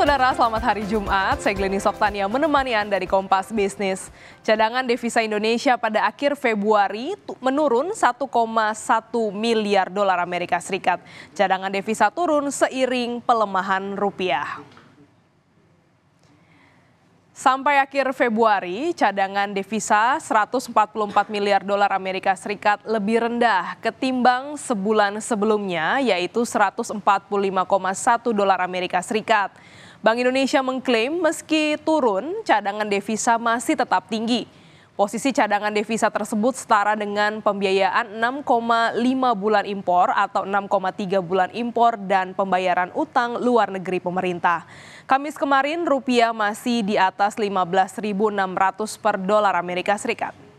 saudara, selamat hari Jumat. Saya Gleni Soktania menemani Anda di Kompas Bisnis. Cadangan devisa Indonesia pada akhir Februari menurun 1,1 miliar dolar Amerika Serikat. Cadangan devisa turun seiring pelemahan rupiah. Sampai akhir Februari, cadangan devisa 144 miliar dolar Amerika Serikat lebih rendah ketimbang sebulan sebelumnya, yaitu 145,1 dolar Amerika Serikat. Bank Indonesia mengklaim meski turun, cadangan devisa masih tetap tinggi. Posisi cadangan devisa tersebut setara dengan pembiayaan 6,5 bulan impor atau 6,3 bulan impor dan pembayaran utang luar negeri pemerintah. Kamis kemarin rupiah masih di atas 15.600 per dolar Amerika Serikat.